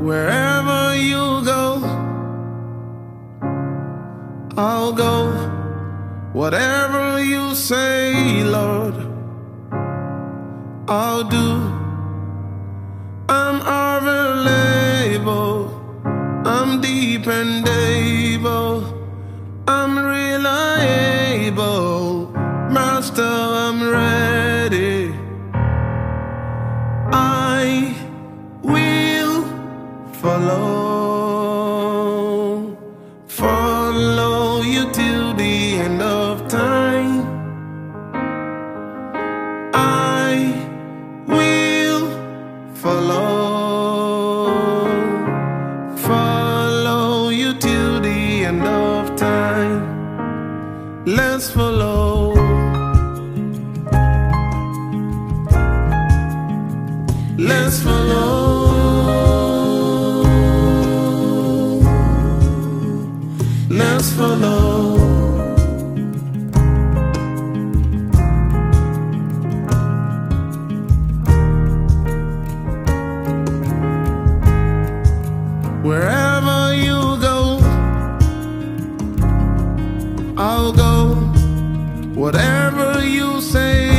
Wherever you go, I'll go. Whatever you say, Lord, I'll do. I'm available, I'm dependable, I'm follow. Follow you till the end of time. I will follow. Follow you till the end of time. Let's follow. Let's follow. Let's follow. Wherever you go, I'll go. Whatever you say,